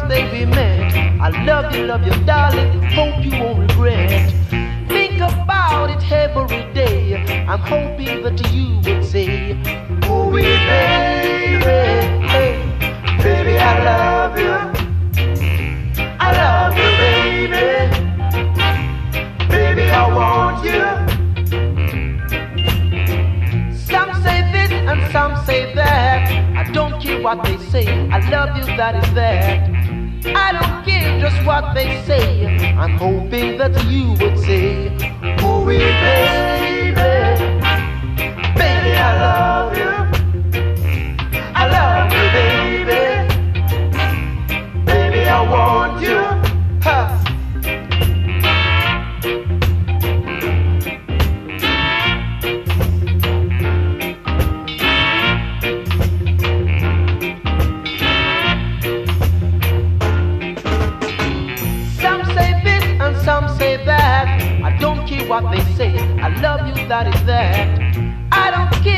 I love you, love you, darling. Hope you won't regret. Think about it every day. I'm hoping that you would say, Oh, baby, hey, baby, I love you. I love you, baby. Baby, I want you. Some say this and some say that. I don't care what they say. I love you, that is that. I don't care just what they say. I'm hoping that you would say, what they say. I love you, that is that. I don't care